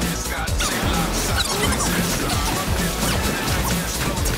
Just got two I always had some.